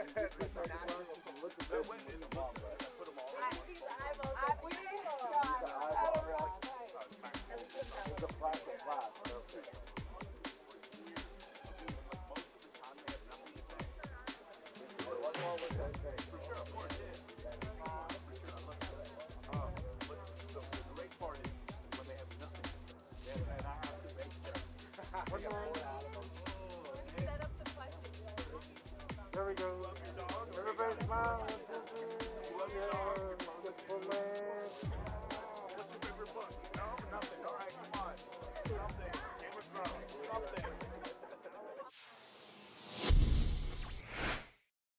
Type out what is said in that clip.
It's a we go. Everybody smile.